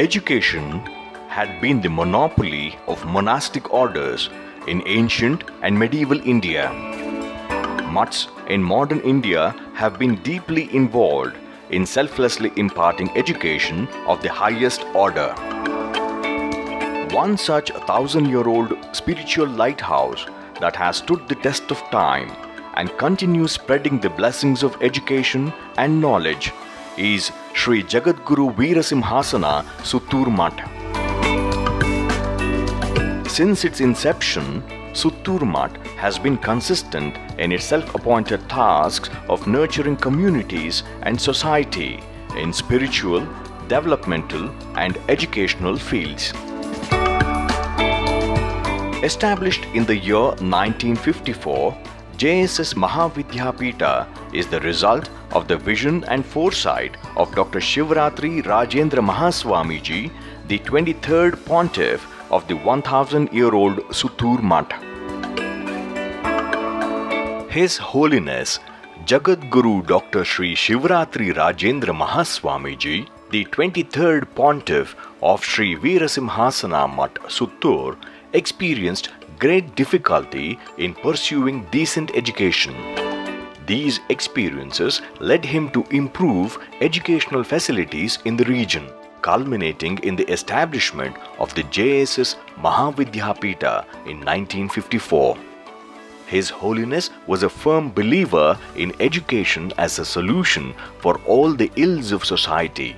Education had been the monopoly of monastic orders in ancient and medieval India. Mutts in modern India have been deeply involved in selflessly imparting education of the highest order. One such thousand year old spiritual lighthouse that has stood the test of time and continues spreading the blessings of education and knowledge is Sri Jagadguru Veerasimhasana Suttur Mutt. Since its inception, Suttur Mutt has been consistent in its self-appointed tasks of nurturing communities and society in spiritual, developmental and educational fields. Established in the year 1954, JSS Mahavidyapita is the result of the vision and foresight of Dr. Shivratri Rajendra Mahaswamiji, the 23rd Pontiff of the 1000-year-old Suttur Mutt. His Holiness Jagadguru Dr. Sri Shivratri Rajendra Mahaswamiji, the 23rd Pontiff of Sri Veerasimhasana Mutt Suttur, experienced great difficulty in pursuing decent education. These experiences led him to improve educational facilities in the region, culminating in the establishment of the JSS Mahavidyapita in 1954. His Holiness was a firm believer in education as a solution for all the ills of society.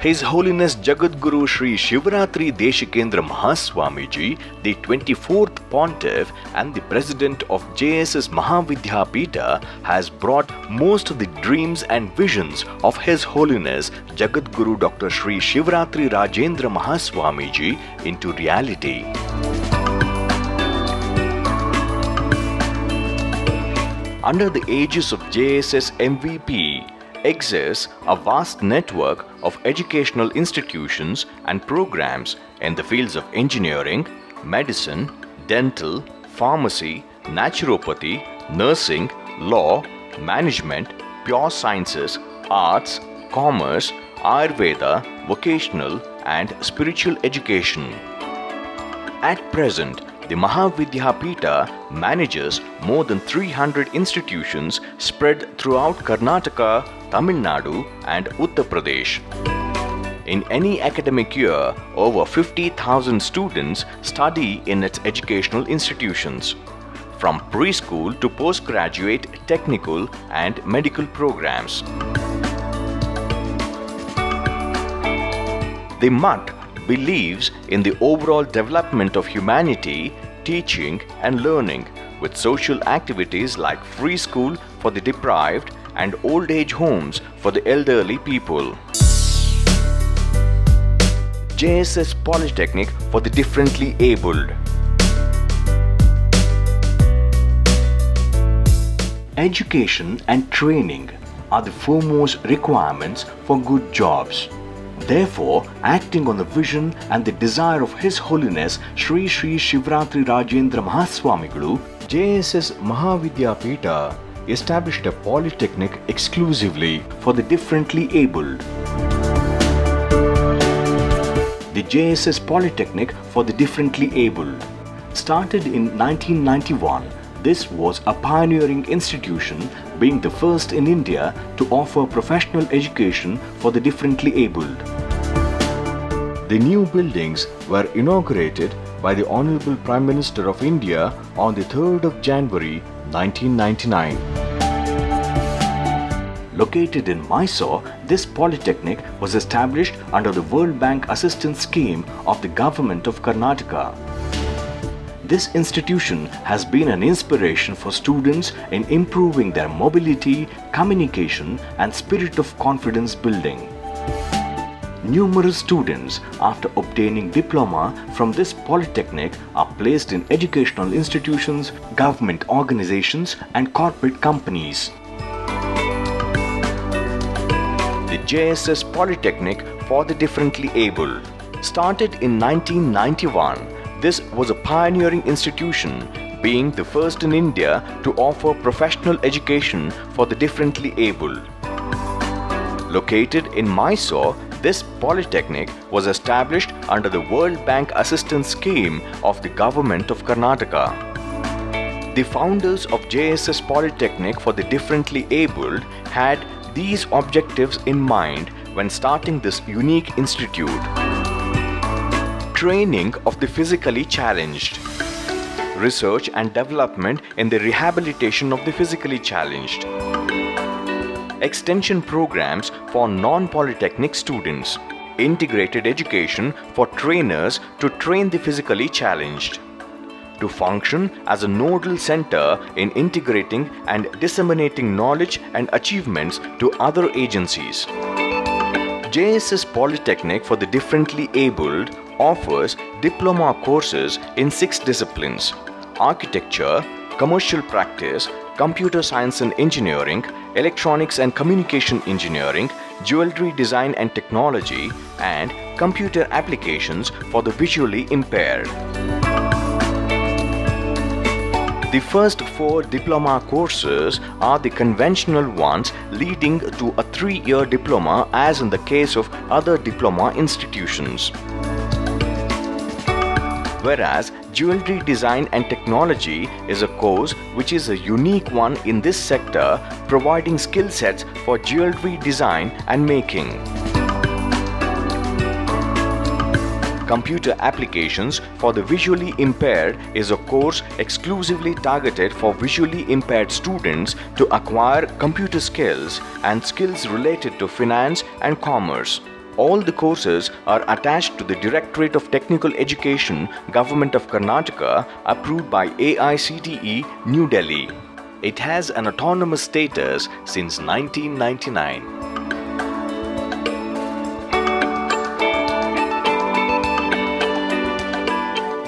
His Holiness Jagadguru Sri Shivratri Deshikendra Mahaswamiji, the 24th Pontiff and the President of JSS Mahavidyapita, has brought most of the dreams and visions of His Holiness Jagadguru Dr. Sri Shivratri Rajendra Mahaswamiji into reality. Under the aegis of JSS MVP, exists a vast network of educational institutions and programs in the fields of engineering, medicine, dental, pharmacy, naturopathy, nursing, law, management, pure sciences, arts, commerce, Ayurveda, vocational and spiritual education. At present, the Mahavidyapita manages more than 300 institutions spread throughout Karnataka, Tamil Nadu and Uttar Pradesh. In any academic year, over 50,000 students study in its educational institutions, from preschool to postgraduate technical and medical programs. The Mutt believes in the overall development of humanity, teaching and learning with social activities like free school for the deprived and old age homes for the elderly people. JSS Polytechnic for the differently abled. Education and training are the foremost requirements for good jobs. Therefore, acting on the vision and the desire of His Holiness Sri Sri Shivratri Rajendra Mahaswamigalu, JSS Mahavidyapita established a polytechnic exclusively for the differently abled. The JSS Polytechnic for the differently abled. Started in 1991, this was a pioneering institution being the first in India to offer professional education for the differently abled. The new buildings were inaugurated by the Honorable Prime Minister of India on the 3rd of January 1999. Located in Mysore, this polytechnic was established under the World Bank Assistance Scheme of the Government of Karnataka. This institution has been an inspiration for students in improving their mobility, communication and spirit of confidence building. Numerous students after obtaining diploma from this polytechnic are placed in educational institutions, government organizations and corporate companies. The JSS Polytechnic for the Differently Able started in 1991 this was a pioneering institution, being the first in India to offer professional education for the differently able. Located in Mysore, this polytechnic was established under the World Bank Assistance Scheme of the Government of Karnataka. The founders of JSS Polytechnic for the Differently Abled had these objectives in mind when starting this unique institute. Training of the physically challenged. Research and development in the rehabilitation of the physically challenged. Extension programs for non-polytechnic students. Integrated education for trainers to train the physically challenged to function as a nodal center in integrating and disseminating knowledge and achievements to other agencies. JSS Polytechnic for the differently abled offers diploma courses in six disciplines architecture, commercial practice, computer science and engineering, electronics and communication engineering, jewelry design and technology, and computer applications for the visually impaired. The first four diploma courses are the conventional ones leading to a three-year diploma as in the case of other diploma institutions. Whereas Jewelry Design and Technology is a course which is a unique one in this sector providing skill sets for jewelry design and making. Computer Applications for the Visually Impaired is a course exclusively targeted for visually impaired students to acquire computer skills and skills related to finance and commerce. All the courses are attached to the Directorate of Technical Education, Government of Karnataka, approved by AICTE, New Delhi. It has an autonomous status since 1999.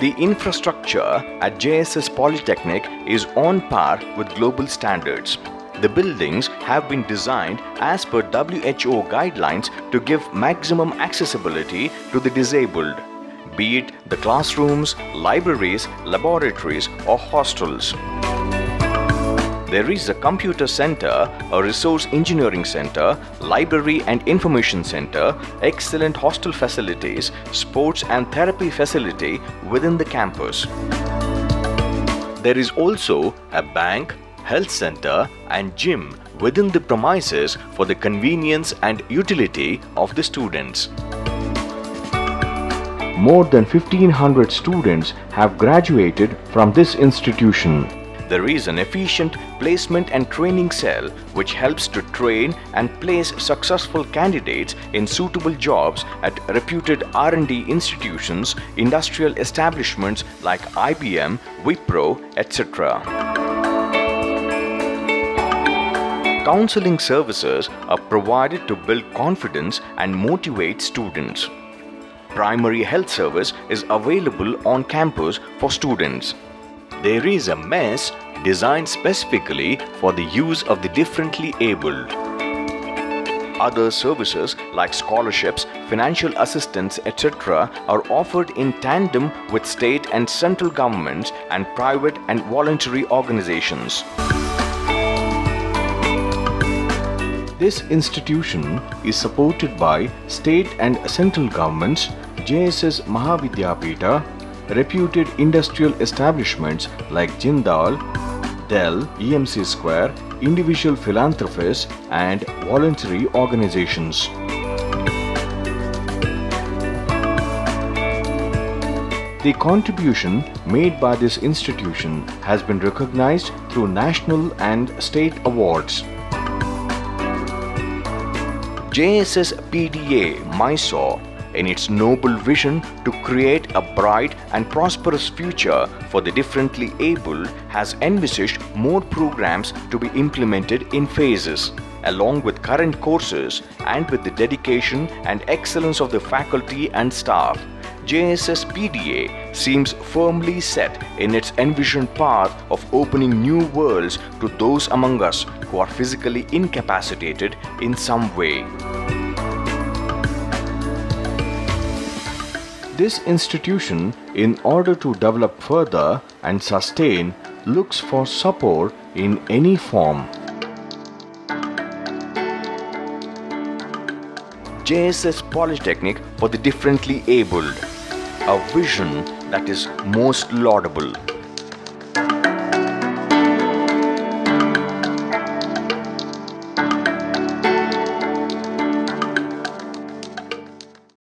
The infrastructure at JSS Polytechnic is on par with global standards. The buildings have been designed as per WHO guidelines to give maximum accessibility to the disabled, be it the classrooms, libraries, laboratories or hostels. There is a computer center, a resource engineering center, library and information center, excellent hostel facilities, sports and therapy facility within the campus. There is also a bank, health center and gym within the premises for the convenience and utility of the students. More than 1500 students have graduated from this institution. There is an efficient placement and training cell which helps to train and place successful candidates in suitable jobs at reputed R&D institutions, industrial establishments like IBM, Wipro, etc. Counseling services are provided to build confidence and motivate students. Primary health service is available on campus for students. There is a mess designed specifically for the use of the differently abled. Other services like scholarships, financial assistance, etc. are offered in tandem with state and central governments and private and voluntary organizations. This institution is supported by state and central governments, JSS Mahavidyapita, reputed industrial establishments like Jindal, Dell, EMC Square, individual philanthropists and voluntary organizations. The contribution made by this institution has been recognized through national and state awards. JSS PDA Mysore in its noble vision to create a bright and prosperous future for the differently able has envisaged more programs to be implemented in phases along with current courses and with the dedication and excellence of the faculty and staff JSS PDA seems firmly set in its envisioned path of opening new worlds to those among us who are physically incapacitated in some way. This institution, in order to develop further and sustain, looks for support in any form. JSS Polytechnic for the differently abled. A vision that is most laudable.